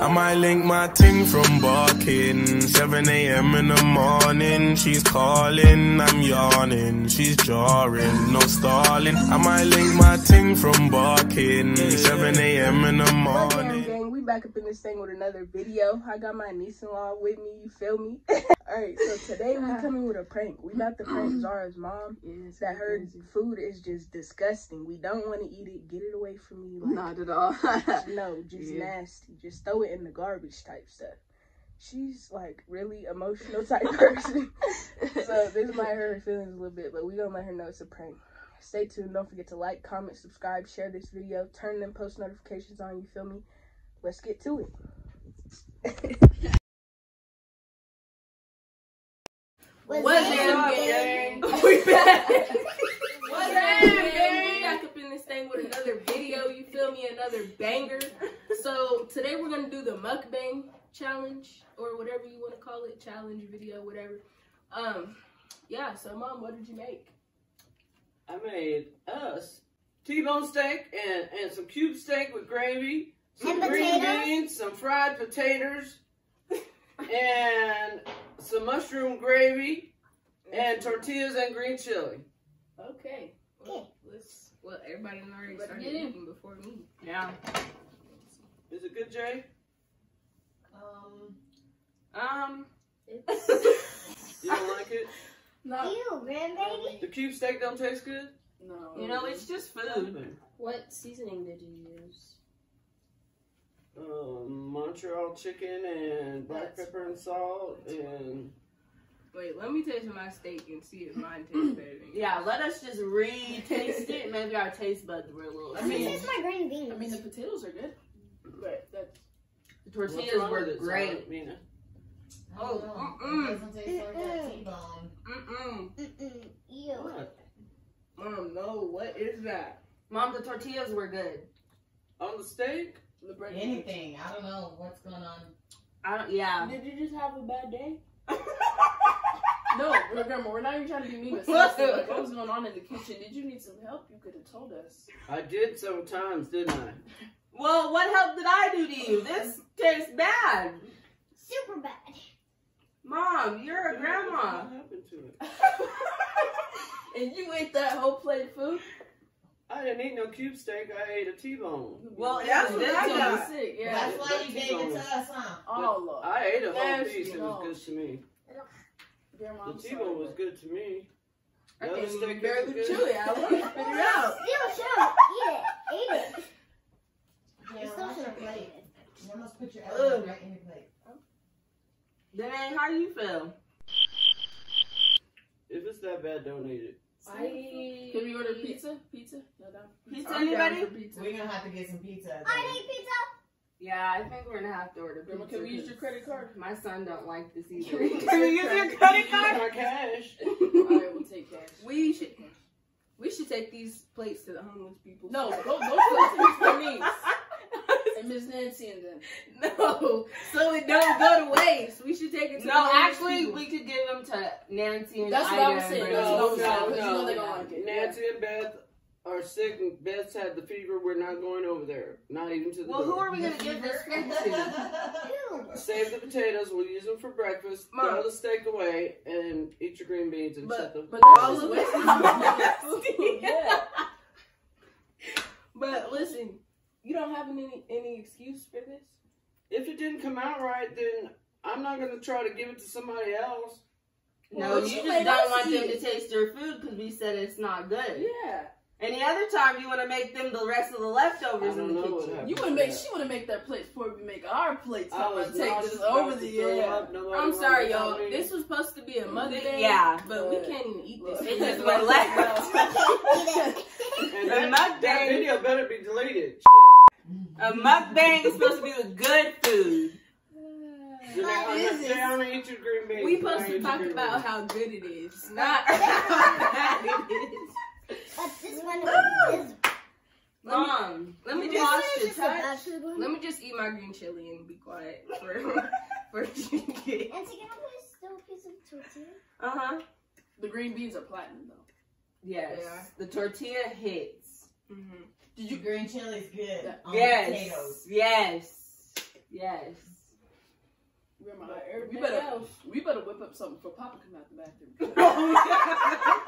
I might link my ting from barking. 7 a.m. in the morning, she's calling, I'm yawning. She's jarring, no stalling. I might link my ting from barking. 7 a.m. in the morning. Back up in this thing with another video. I got my niece-in-law with me. You feel me? All right. So today we coming with a prank. We about to prank mm. Zara's mom. That her food is just disgusting. We don't want to eat it. Get it away from me. Like, Not at all. no, just Yeah. nasty. Just throw it in the garbage type stuff. She's like really emotional type person. so this might hurt her feelings a little bit, but we gonna let her know it's a prank. Stay tuned. Don't forget to like, comment, subscribe, share this video, turn them post notifications on. You feel me? Let's get to it. What's What's up, up, gang? We back. What's up, gang? gang? We back up in this thing with another video. You feel me? Another banger. So today we're gonna do the mukbang challenge or whatever you want to call it, challenge video, whatever. Um, yeah. So mom, what did you make? I made us T-bone steak and, and some cube steak with gravy, some And green potatoes? beans, some fried potatoes, and some mushroom gravy, and tortillas and green chili. Okay. Well, let's. Well, everybody already Let's started get in. eating before me. Yeah. Is it good, Jay? Um. Um, It's. you don't like it? No. Ew, grandbaby. The cube steak don't taste good? No. You know, it's just food. What seasoning did you use? Um, Montreal chicken and black That's- pepper and salt and Wait, let me taste my steak and see if mine tastes better than yours. Yeah, let us just re-taste it. Maybe our taste buds were a little. I mean, taste my green beans. I mean, the potatoes are good, but that's the tortillas were with it, great. Zara, Mina? Oh, it mm-mm. doesn't taste like that T-bone. Mm-mm. Mm-mm. Ew. What? Mom, no, what is that? Mom, the tortillas were good. On the steak? The. Anything. I don't know what's going on. I don't. Yeah. Did you just have a bad day? No, Grandma, we're not even trying to be mean, but seriously, like, what was going on in the kitchen? Did you need some help? You could have told us. I did sometimes, didn't I? Well, what help did I do to you? This tastes bad. Super bad. Mom, you're a grandma. What happened to it? And you ate that whole plate of food? I didn't eat no cube steak. I ate a T-bone. Well, That's that's what what I I got. got. Sick, yeah. That's why you gave it to us, huh? But Oh, Lord. I ate a whole Yes, piece. It was good to me. Grandma, The T-bone was good to me. I The can't other even steak barely was chew good. it. I want to spit it out. Still should. Eat it. Eat it. Yeah, You still wash should your have plate. played it. You must put your Ugh. elbow right in your plate. Danae, how do you feel? If it's that bad, don't eat it. I... Can we order pizza? Pizza? No, down for Pizza, anybody? pizza. We're gonna have to get some pizza. I need pizza. Yeah, I think we're gonna have to order pizza. can we use your credit card? My son don't like this either. Can we use Can we use your credit card? My cash. Alright, we'll take cash. We should... We should take these plates to the homeless people. No, those, those plates are for me. And Miss Nancy and them. No, so it don't go to waste. We should take it to the No, homeless actually, people. we could give them to Nancy and That's what Ida I was saying. Brenda. That's No, what I was saying. no, Because you know no. they don't like it. Nancy and Beth are sick. and Beth's had the fever. We're not going over there. Not even to the Well, who are we gonna give this food to? Save the potatoes. We'll use them for breakfast. Mom. Throw the steak away and eat your green beans and But- shut the. But All that's of just it. wasting. Yeah. But listen, you don't have any any excuse for this. If it didn't come out right, then I'm not gonna try to give it to somebody else. No, Well, you she just made don't want them eat to taste your food because we said it's not good. Yeah. Any other time, you want to make them the rest of the leftovers in the kitchen. happened. You to would make. that. She would have make that plate before we make our plates. I I'm gonna take this over the throw yeah. I'm sorry, y'all. me. This was supposed to be a mother day. Yeah. But we can't even eat this. It just went left. And The that, that video better be deleted. A mukbang is supposed to be with good food. Shit. How is Janae, this? I want to eat your green beans. We Janae, supposed eat to talk about how good it is, not how bad it is. But this one is. Mom, let me This just one wash just touch. bad food one. Let me just eat my green chili and be quiet for for And so can I put still a piece of tortilla? Uh huh. The green beans are platinum though. Yes. The tortilla hits. mm-hmm. Did you? Green chili's good. Yeah. On yes. Potatoes. Yes. Yes. Grandma, we better else. we better whip up something for Papa come out the bathroom.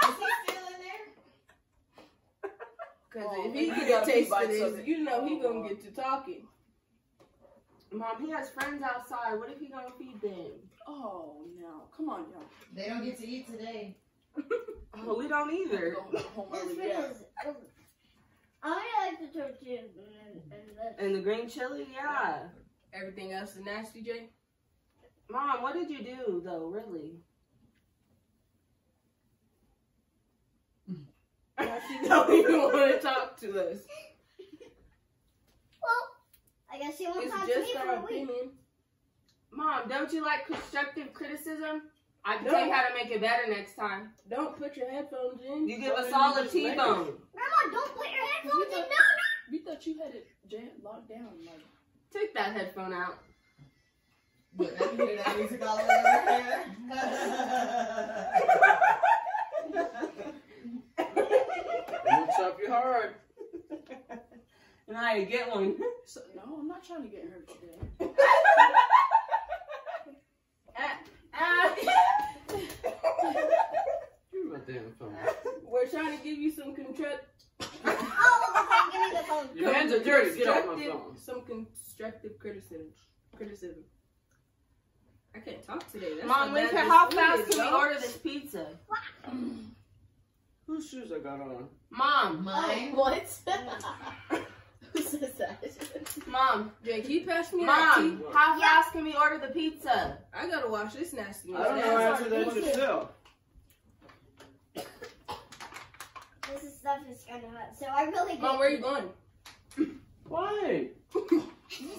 Because Is he still in there? Oh, if he we get a taste of this, you know he gonna get to talking. Mom, he has friends outside. What if he gonna feed them? Oh no, come on, y'all. They don't get to eat today. Oh, we don't either. Go home This early. one Yeah. is. um, I like the tortillas and, and the. And the green chili, yeah. Everything else is nasty, Jay. Mom, what did you do though? Really? Now she don't even want to talk to us. Well, I guess he won't It's talk to me for our a week. Mom, don't you like constructive criticism? I can No. tell you how to make it better next time. Don't put your headphones in. You give us all you a just let it. T-bone. Grandma, don't put your headphones in. No, no. We thought you had it jam locked down. Like Take that headphone out. But I can hear that music all over I'm gonna you hard. And I get one. so, no, I'm not trying to get hurt today. Ah, Give me my damn phone. We're trying to give you some construct. Oh, okay, give me the phone. Your hands are dirty. Get off my constructive- phone. Some constructive criticism. Criticism. I can't talk today. That's Mom, how when can, this how fast can we y'all. order this pizza? Whose shoes I got on? Mom, Mine. Oh, what? Who says that? mom, Jay, can you pass me that tea? mom, how Yeah. fast can we order the pizza? I gotta wash this nasty. I don't know how to answer that yourself. This is stuff is kind of hot, so I really. Mom, did- where you going? Why?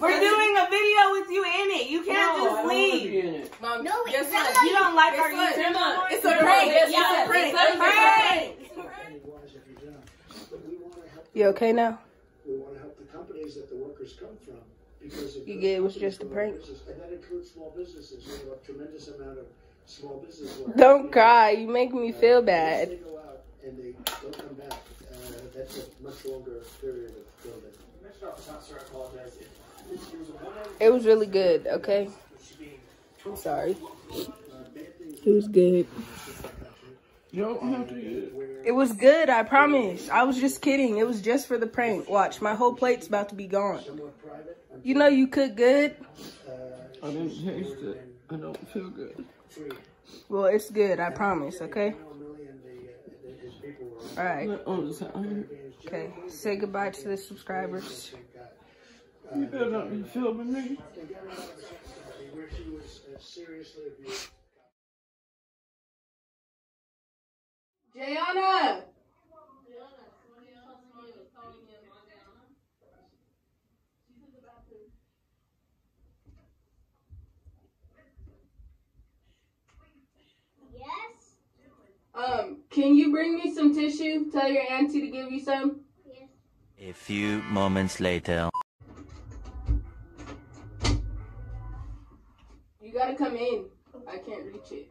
We're doing a video with you in it. You can't no, just leave. be in it. Mom, No, wait, guess what? You don't like our what? YouTube channel? It's a prank. Yes, Yeah, it's a prank. it's a prank. It's a prank. wise you're done. But we want to help. You okay now? We want to help the companies that the workers come from because if You get it was just a go out of prank? business- And that includes small businesses. We have a tremendous amount of small business. owners. Don't cry. You make me feel Uh, bad. They go out and they don't come back, uh, that's a much longer period of building. Next officer, I apologize. It was really good, okay? I'm sorry. It was good. You don't have to eat it. It was good, I promise. I was just kidding. It was just for the prank. Watch, my whole plate's about to be gone. Somewhat private. until, You know you cook good? uh, I didn't taste it. I don't feel good. Well, it's good, I promise, okay? You know, Millie and the, the- his people were- Alright. My arms are tired. Okay. Say goodbye to the subscribers. You better not be filming me. They got her out of the facility where she was seriously abused. Jayana! Yes. Um, can you bring me some tissue? Tell your auntie to give you some. Yes. A few moments later. Come in. I can't reach it.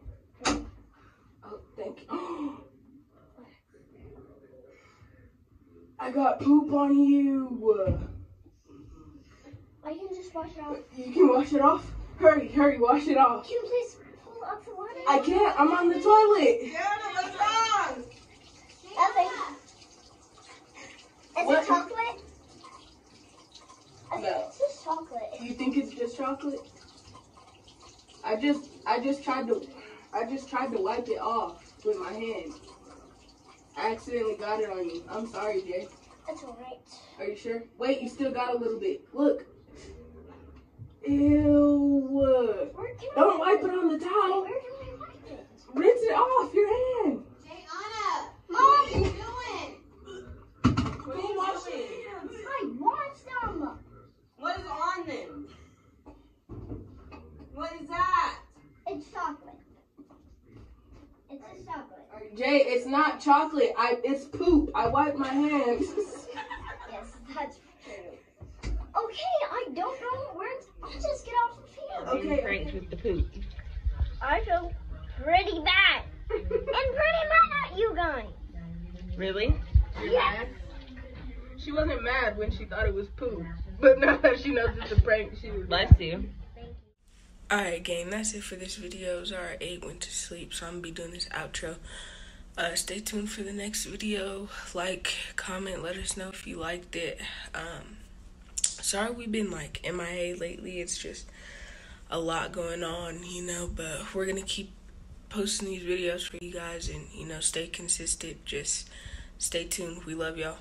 Oh, thank you. I got poop on you. I can just wash it off. You can wash it off. Hurry, hurry, wash it off. Can you please pull up the water? I can't. I'm on the toilet. Nothing. Is What? it chocolate? I think No. it's just chocolate. You think it's just chocolate? I just, I just tried to, I just tried to wipe it off with my hand. I accidentally got it on you. I'm sorry, Jay. That's alright. Are you sure? Wait, you still got a little bit. Look. Ew. Don't wipe it on the towel. Where can I wipe it? Rinse it off your hand. Mom, what are you doing? Go wash it. I want them. What is on them? What is that? It's chocolate. It's just chocolate. Jay, it's not chocolate. I it's poop. I wipe my hands. Yes, that's true. Okay, I don't know where. It's, I'll just get off the field. okay. with the poop. I feel pretty bad. and pretty mad at you guys. Really? Yeah. She wasn't mad when she thought it was poop. But now that she knows it's a prank, she was. Bless you. Alright, gang, that's it for this video. Zara 8 went to sleep, so I'm gonna be doing this outro. Uh, stay tuned for the next video. Like, comment, let us know if you liked it. Um, sorry we've been like MIA lately. It's just a lot going on, you know, but we're gonna keep posting these videos for you guys and, you know, stay consistent. Just stay tuned. We love y'all.